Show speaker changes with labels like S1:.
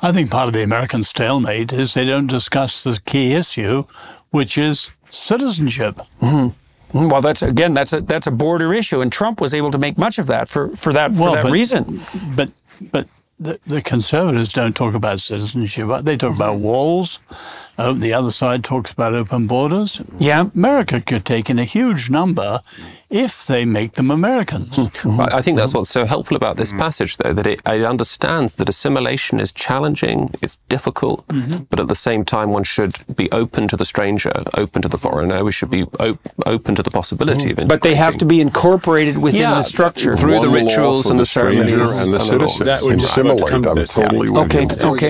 S1: I think part of the American stalemate is they don't discuss the key issue, which is citizenship.
S2: Mm-hmm. Well, that's again, that's a that's a border issue, and Trump was able to make much of that for for that for well, that
S1: but,
S2: reason.
S1: But but the, the, conservatives don't talk about citizenship. They talk about walls. Uh, the other side talks about open borders.
S2: Yeah,
S1: America could take in a huge number if they make them Americans.
S3: Mm-hmm. I think that's what's so helpful about this mm-hmm. passage, though, that it, it, understands that assimilation is challenging, it's difficult, mm-hmm. but at the same time, one should be open to the stranger, open to the foreigner. We should be op- open to the possibility mm. of
S2: But they have to be incorporated within
S3: yeah,
S2: the structure
S3: through the rituals and the, the ceremonies
S4: and the citizens. That would assimilate. I'm totally with
S2: okay,
S4: you.
S2: Okay.